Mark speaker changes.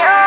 Speaker 1: you.